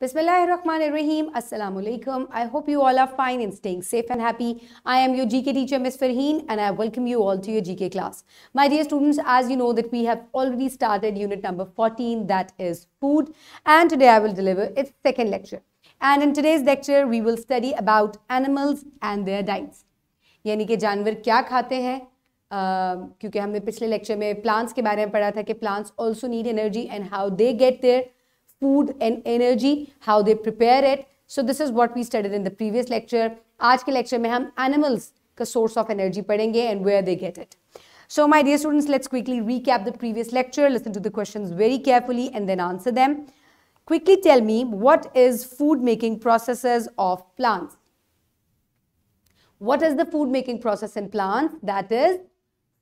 Bismillahirrahmanirrahim. Assalamu alaikum. I hope you all are fine and staying safe and happy. I am your GK teacher, Ms. Farheen, and I welcome you all to your GK class. My dear students, as you know that we have already started unit number 14, that is food, and today I will deliver its second lecture. And in today's lecture, we will study about animals and their diets. यानी कि जानवर क्या खाते हैं uh, क्योंकि हमने पिछले lecture में प्लांट्स के बारे में पढ़ा था कि plants also need energy and how they get their food and energy, how they prepare it. So this is what we studied in the previous lecture. आज के lecture में हम animals का source of energy पढ़ेंगे and where they get it. So my dear students, let's quickly recap the previous lecture. Listen to the questions very carefully and then answer them. Quickly tell me what is food making processes of plants? What is the food making process in plants? That is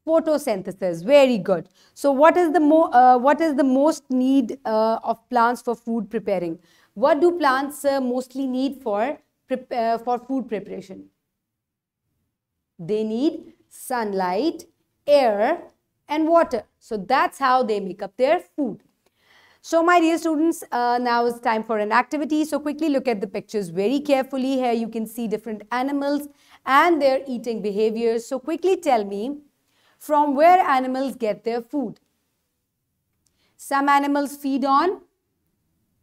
photosynthesis. Very good. So what is the mo uh, what is the most need uh, of plants for food preparing? What do plants uh, mostly need for uh, for food preparation? They need sunlight air and water. So that's how they make up their food. So my dear students uh, now it's time for an activity. So quickly look at the pictures very carefully. Here you can see different animals and their eating behaviors. So quickly tell me from where animals get their food. Some animals feed on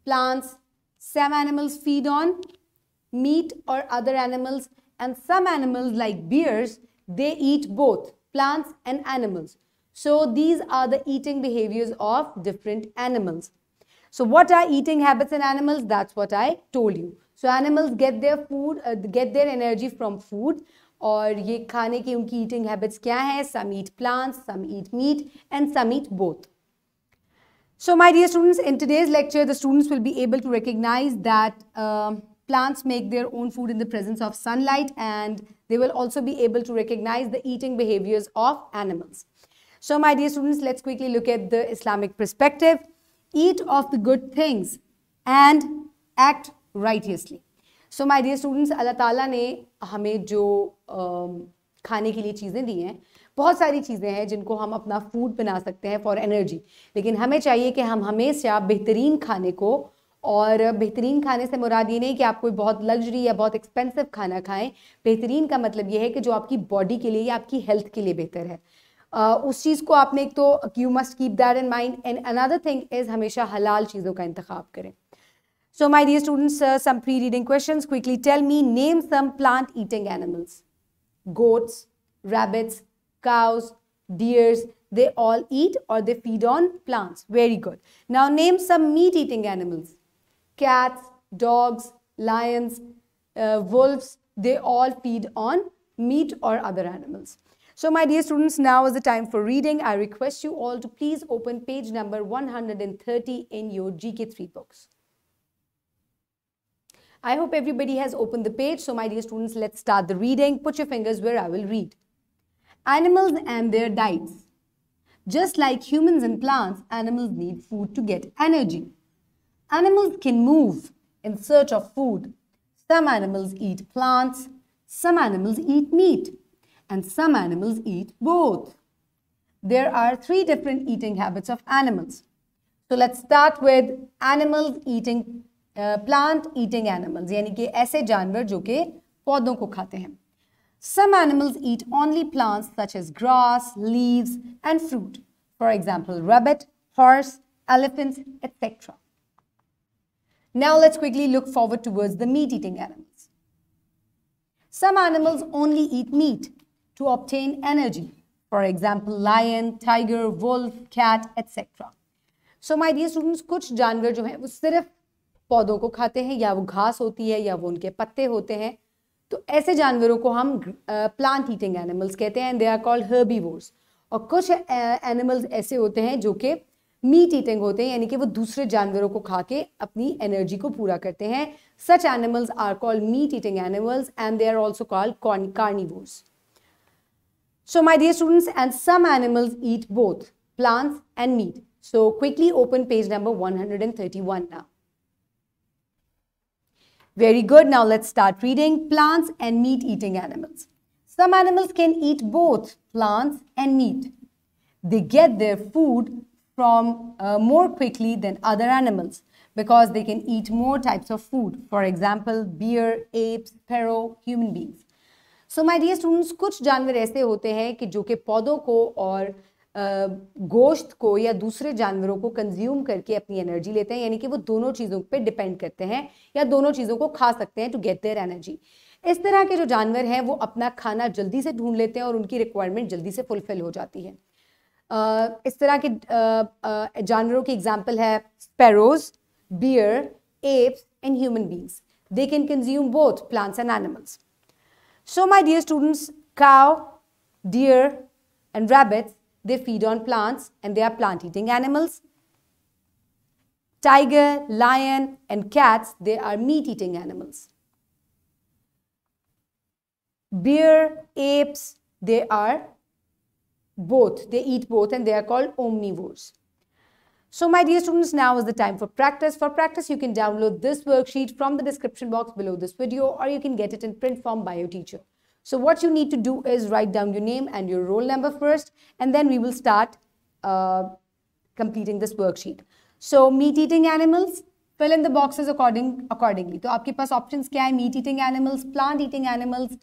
plants, some animals feed on meat or other animals and some animals like bears, they eat both plants and animals. So these are the eating behaviors of different animals. So what are eating habits in animals? That's what I told you. So animals get their food, uh, get their energy from food और ये खाने की उनकी eating habits क्या है some eat plants some eat meat and some eat both So my dear students, in today's lecture, the students will be able to recognize that uh, plants make their own food in the presence of sunlight and they will also be able to recognize the eating behaviors of animals. So my dear students, let's quickly look at the Islamic perspective. Eat of the good things and act righteously. So my dear students अल्लाह ताला ने हमें जो खाने के लिए चीज़ें दी हैं, बहुत सारी चीज़ें हैं जिनको हम अपना फ़ूड बना सकते हैं फॉर एनर्जी लेकिन हमें चाहिए कि हम हमेशा बेहतरीन खाने को और बेहतरीन खाने से मुराद ये नहीं कि आप कोई बहुत लग्जरी या बहुत एक्सपेंसिव खाना खाएँ। बेहतरीन का मतलब ये है कि जो आपकी बॉडी के लिए या आपकी हेल्थ के लिए बेहतर है। उस चीज़ को आपने एक तो you must keep that in mind and another thing is हमेशा हलाल चीज़ों का इंतखब करें। So my dear students, uh, some pre-reading questions. Quickly tell me, name some plant-eating animals. Goats, rabbits, cows, deers, they all eat or they feed on plants. Very good. Now name some meat-eating animals. Cats, dogs, lions, uh, wolves, they all feed on meat or other animals. So my dear students, now is the time for reading. I request you all to please open page number 130 in your GK3 books. I hope everybody has opened the page. So my dear students, let's start the reading. Put your fingers where I will read. Animals and their diets. Just like humans and plants, animals need food to get energy. Animals can move in search of food. Some animals eat plants, some animals eat meat, and some animals eat both. There are three different eating habits of animals. So let's start with animals eating plant eating animals यानी कि ऐसे जानवर जो कि पौधों को खाते हैं Some animals eat only plants such as grass, leaves, and fruit. For example, rabbit, horse, elephants, etc. Now let's quickly look forward towards the meat-eating animals. Some animals only eat meat to obtain energy. For example, lion, tiger, wolf, cat, etc. So my dear students, कुछ जानवर जो हैं वो सिर्फ पौधों को खाते हैं या वो घास होती है या वो उनके पत्ते होते हैं तो ऐसे जानवरों को हम प्लांट ईटिंग एनिमल्स कहते हैं दे आर कॉल्ड हर्बीवोर्स और कुछ एनिमल्स ऐसे होते हैं जो कि मीट ईटिंग होते हैं यानी कि वो दूसरे जानवरों को खा के अपनी एनर्जी को पूरा करते हैं such animals are called meat eating animals and they are also called carnivores So my dear students, and some animals eat both plants and meat. So quickly open page number 131 now. Very good. Now let's start reading plants and meat eating animals. Some animals can eat both plants and meat. They get their food from uh, more quickly than other animals because they can eat more types of food. For example, bear, apes, sparrow, human beings. So my dear students, कुछ जानवर ऐसे होते हैं कि जो कि पौधों को और गोश्त को या दूसरे जानवरों को कंज्यूम करके अपनी एनर्जी लेते हैं, यानी कि वो दोनों चीज़ों पे डिपेंड करते हैं या दोनों चीज़ों को खा सकते हैं टू गेट देयर एनर्जी इस तरह के जो जानवर हैं, वो अपना खाना जल्दी से ढूंढ लेते हैं और उनकी रिक्वायरमेंट जल्दी से फुलफिल हो जाती है। इस तरह के जानवरों की एग्ज़ाम्पल है sparrows bear apes and human beings they can consume both plants and animals so my dear students cow deer and rabbits they feed on plants and they are plant eating animals. Tiger, lion and cats, they are meat eating animals. Bear, apes, they are both. They eat both and they are called omnivores. So my dear students, now is the time for practice. For practice, you can download this worksheet from the description box below this video or you can get it in print form by your teacher. So what you need to do is write down your name and your roll number first, and then we will start uh, completing this worksheet. So meat eating animals, fill in the boxes according accordingly. तो आपके पास options क्या है? Meat eating animals, plant eating animals,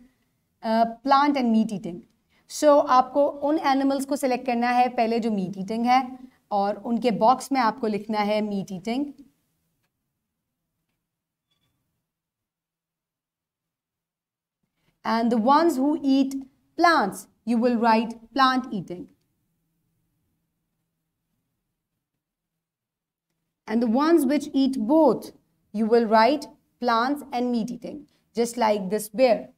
uh, plant and meat eating. So आपको उन animals को select करना है पहले जो meat eating है और उनके box में आपको लिखना है meat eating. And the ones who eat plants, you will write plant eating. And the ones which eat both, you will write plants and meat eating, just like this bear.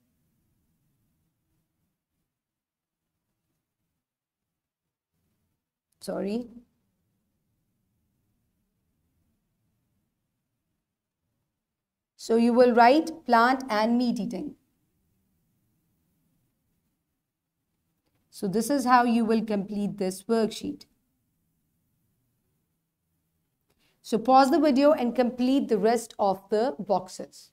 Sorry. So you will write plant and meat eating. So this is how you will complete this worksheet. So pause the video and complete the rest of the boxes.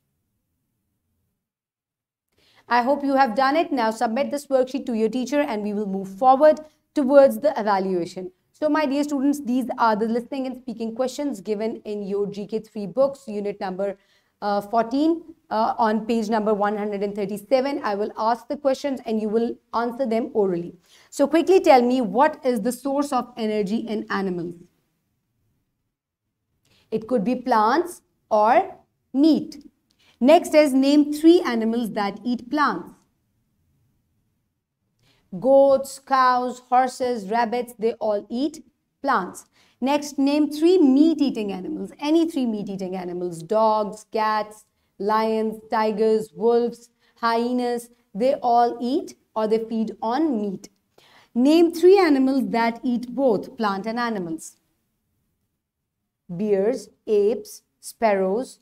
I hope you have done it. Now submit this worksheet to your teacher and we will move forward towards the evaluation. So my dear students, these are the listening and speaking questions given in your GK3 books, unit number 14 uh, on page number 137. I will ask the questions and you will answer them orally. So quickly tell me what is the source of energy in animals? It could be plants or meat. Next is name three animals that eat plants. Goats, cows, horses, rabbits, they all eat plants. Next, name three meat-eating animals, any three meat-eating animals, dogs, cats, lions, tigers, wolves, hyenas, they all eat or they feed on meat. Name three animals that eat both plant and animals. Bears, apes, sparrows,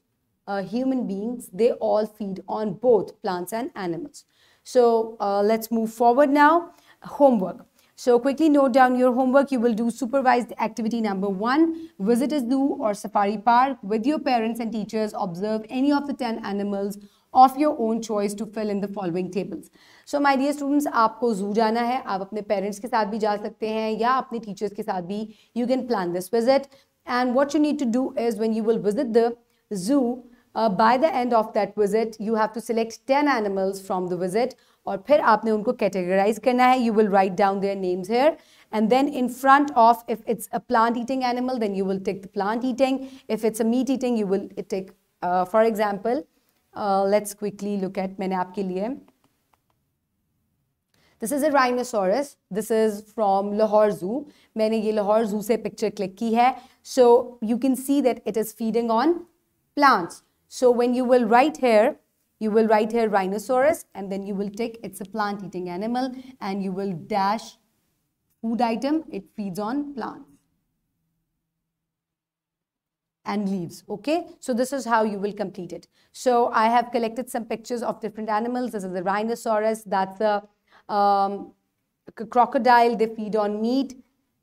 uh, human beings, they all feed on both plants and animals. So uh, let's move forward now. Homework. So quickly note down your homework. You will do supervised activity number one. Visit a zoo or safari park with your parents and teachers. Observe any of the 10 animals of your own choice to fill in the following tables. So my dear students, आपको zoo जाना है आप अपने parents के साथ भी जा सकते हैं या अपने teachers के साथ भी you can plan this visit. And what you need to do is when you will visit the zoo, uh, by the end of that visit, you have to select 10 animals from the visit और फिर आपने उनको categorise करना है you will write down their names hair and then in front of if it's a plant eating animal then you will take the plant eating if it's a meat eating you will take uh, for example uh, let's quickly look at मैंने आपके लिए This is a rhinoceros. This is from Lahore Zoo. मैंने ये Lahore Zoo से picture click की है. So you can see that it is feeding on plants. So when you will write here, you will write here rhinoceros and then you will tick it's a plant eating animal and you will dash food item. It feeds on plants. And leaves okay? So this is how you will complete it. So i have collected some pictures of different animals. This is a rhinoceros that's a, um, a crocodile they feed on meat.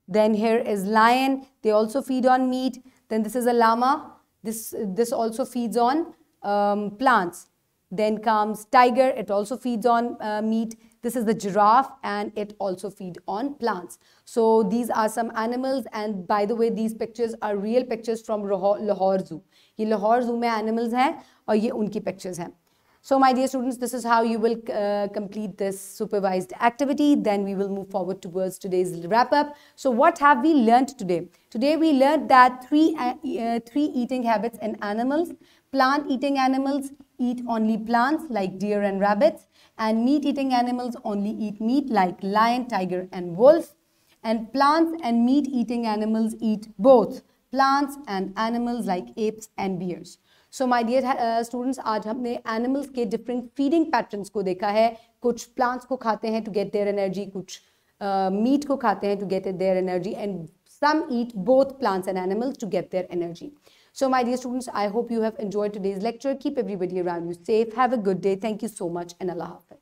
Then here is lion they also feed on meat. Then this is a llama this this also feeds on um, plants then comes tiger, it also feeds on uh, meat. this is the giraffe and it also feed on plants. So these are some animals and by the way these pictures are real pictures from Lahore Zoo. ये Lahore Zoo में animals हैं और ये उनकी pictures हैं. so my dear students, this is how you will uh, complete this supervised activity. Then we will move forward towards today's wrap up. So what have we learned today? Today we learned that three, uh, uh, three eating habits in animals. Plant eating animals eat only plants like deer and rabbits and meat eating animals only eat meat like lion, tiger and wolf. And plants and meat eating animals eat both plants and animals like apes and bears. So my dear students आज हमने animals के different feeding patterns को देखा है। कुछ plants को खाते हैं टू गेट देयर एनर्जी कुछ मीट uh, को खाते हैं to get their energy and some eat both plants and animals to get their energy so my dear students I hope you have enjoy today's lecture keep everybody around you safe have a good day thank you so much and Allah Hafiz